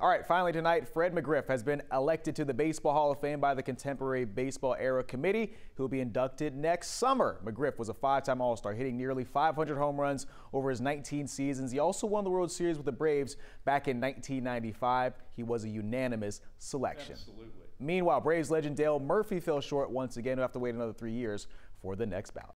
All right, finally tonight, Fred McGriff has been elected to the Baseball Hall of Fame by the Contemporary Baseball Era Committee, who will be inducted next summer. McGriff was a five-time All-Star, hitting nearly 500 home runs over his 19 seasons. He also won the World Series with the Braves back in 1995. He was a unanimous selection. Absolutely. Meanwhile, Braves legend Dale Murphy fell short once again. He'll have to wait another three years for the next bout.